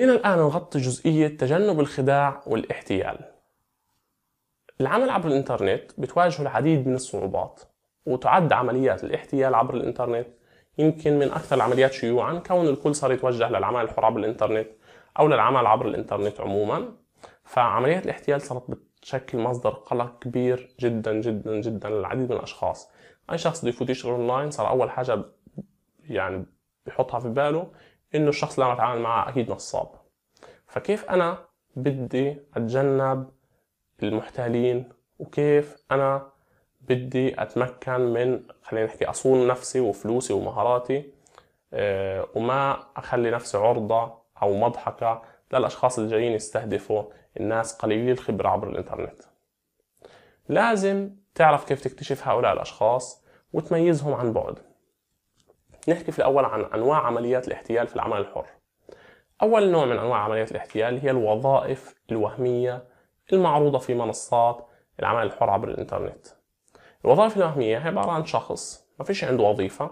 خلينا الآن نغطي جزئية تجنب الخداع والاحتيال. العمل عبر الإنترنت بتواجه العديد من الصعوبات وتعد عمليات الاحتيال عبر الإنترنت يمكن من أكثر العمليات شيوعا كون الكل صار يتوجه للعمل الحر عبر الإنترنت أو للعمل عبر الإنترنت عموما. فعمليات الاحتيال صارت بتشكل مصدر قلق كبير جدا جدا جدا للعديد من الأشخاص. أي شخص بده يفوت يشتغل أونلاين صار أول حاجة يعني بحطها في باله إنه الشخص اللي أنا بتعامل معه أكيد نصاب. فكيف أنا بدي أتجنب المحتالين؟ وكيف أنا بدي أتمكن من خلينا نحكي أصون نفسي وفلوسي ومهاراتي آه، وما أخلي نفسي عرضة أو مضحكة للأشخاص اللي جايين يستهدفوا الناس قليلي الخبرة عبر الإنترنت. لازم تعرف كيف تكتشف هؤلاء الأشخاص وتميزهم عن بعد. نحكي في الأول عن أنواع عمليات الاحتيال في العمل الحر. أول نوع من أنواع عمليات الاحتيال هي الوظائف الوهمية المعروضة في منصات العمل الحر عبر الإنترنت. الوظائف الوهمية هي عبارة عن شخص ما فيش عنده وظيفة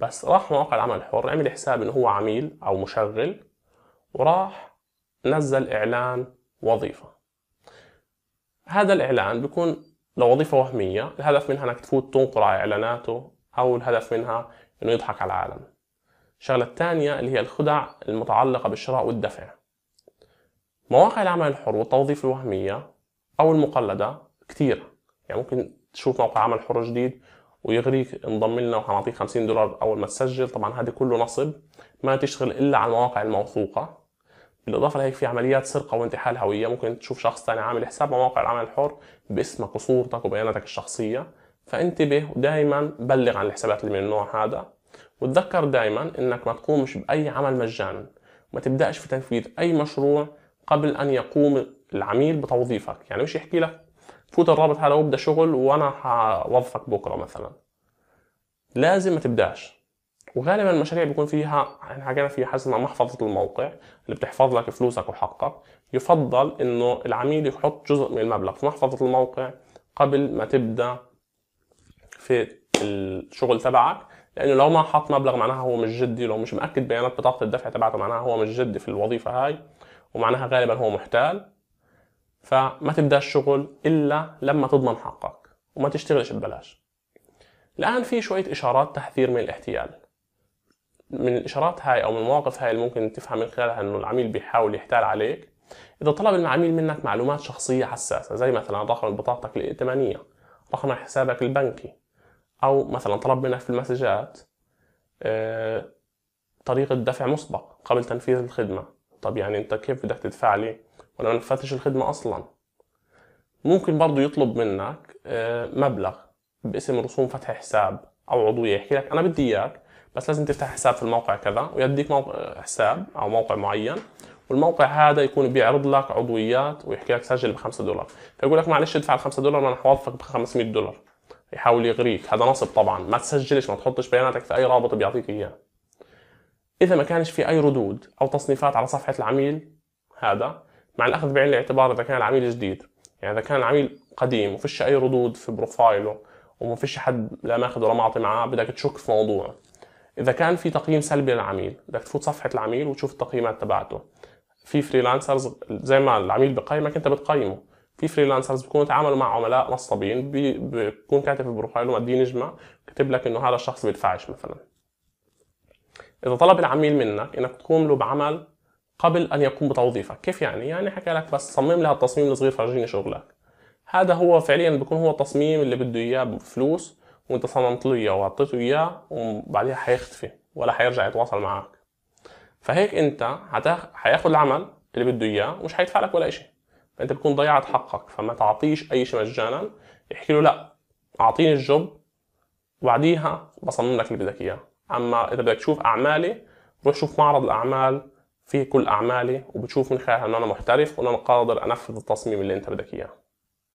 بس راح مواقع العمل الحر عمل حساب إنه هو عميل أو مشغل وراح نزل إعلان وظيفة. هذا الإعلان بيكون لوظيفة وهمية الهدف منها إنك تفوت تنقر على إعلاناته أو الهدف منها إنه يضحك على العالم. الشغلة الثانية اللي هي الخدع المتعلقة بالشراء والدفع. مواقع العمل الحر والتوظيف الوهمية أو المقلدة كتير يعني ممكن تشوف موقع عمل حر جديد ويغريك انضم لنا وحنعطيك 50 دولار أول ما تسجل. طبعا هذا كله نصب. ما تشتغل إلا على المواقع الموثوقة. بالإضافة لهيك في عمليات سرقة وانتحال هوية. ممكن تشوف شخص ثاني عامل حساب مواقع العمل الحر باسمك وصورتك وبياناتك الشخصية. فانتبه ودائما بلغ عن الحسابات اللي من النوع هذا وتذكر دائما إنك ما تقومش بأي عمل مجانا. ما تبدأش في تنفيذ أي مشروع قبل أن يقوم العميل بتوظيفك. يعني مش يحكي لك فوت الرابط هذا وابدأ شغل وأنا حوظفك بكرة مثلا. لازم ما تبدأش. وغالبا المشاريع بيكون فيها إحنا حكينا فيها اسمها محفظة الموقع اللي بتحفظ لك فلوسك وحقك. يفضل إنه العميل يحط جزء من المبلغ في محفظة الموقع قبل ما تبدأ في الشغل تبعك لأنه لو ما حط مبلغ معناها هو مش جدي لو مش مأكد بيانات بطاقة الدفع تبعته معناها هو مش جدي في الوظيفة هاي ومعناها غالبا هو محتال فما تبدأ الشغل إلا لما تضمن حقك وما تشتغلش ببلاش. الآن في شوية إشارات تحذير من الاحتيال. من الإشارات هاي أو من المواقف هاي اللي ممكن تفهم من خلالها إنه العميل بيحاول يحتال عليك. إذا طلب العميل منك معلومات شخصية حساسة زي مثلا رقم بطاقتك الائتمانية رقم حسابك البنكي أو مثلا طلب منك في المسجات آه، طريقة دفع مسبق قبل تنفيذ الخدمة. طب يعني أنت كيف بدك تدفع لي وأنا ما نفذتش الخدمة أصلا؟ ممكن برضو يطلب منك آه، مبلغ باسم رسوم فتح حساب أو عضوية يحكي لك أنا بدي إياك بس لازم تفتح حساب في الموقع كذا ويديك موقع حساب أو موقع معين والموقع هذا يكون بيعرض لك عضويات ويحكي لك سجل ب 5 دولار. فيقول لك معلش ادفع ال 5 دولار وأنا حوظفك ب 500 دولار. يحاول يغريك. هذا نصب طبعا. ما تسجلش ما تحطش بياناتك في أي رابط بيعطيك إياه. إذا ما كانش في أي ردود أو تصنيفات على صفحة العميل هذا مع الأخذ بعين الاعتبار إذا كان العميل جديد. يعني إذا كان العميل قديم وفيش أي ردود في بروفايله وما فيش حد لا ماخذ ولا معطي معاه بدك تشك في موضوعه إذا كان في تقييم سلبي للعميل بدك تفوت صفحة العميل وتشوف التقييمات تبعته. في freelancers زي ما العميل بقيمك أنت بتقيمه. في freelancers بيكونوا تعاملوا مع عملاء نصابين بيكون كاتب في بروفايله مديه نجمه كاتب لك إنه هذا الشخص بيدفعش مثلا. إذا طلب العميل منك إنك تقوم له بعمل قبل أن يقوم بتوظيفك كيف يعني؟ يعني حكى لك بس صمم لي هالتصميم الصغير فرجيني شغلك. هذا هو فعليا بيكون هو التصميم اللي بده إياه بفلوس وأنت صممت له إياه وعطيته إياه وبعديها حيختفي ولا حيرجع يتواصل معك. فهيك أنت حياخذ العمل اللي بده إياه ومش حيدفع لك ولا شيء فأنت بتكون ضيعت حقك فما تعطيش أي شيء مجانا. يحكي له لا أعطيني الجوب وبعديها بصمم لك اللي بدك إياه. أما إذا بدك تشوف أعمالي روح شوف معرض الأعمال فيه كل أعمالي وبتشوف من خلالها إنه أنا محترف وإنه أنا قادر أنفذ التصميم اللي أنت بدك إياه.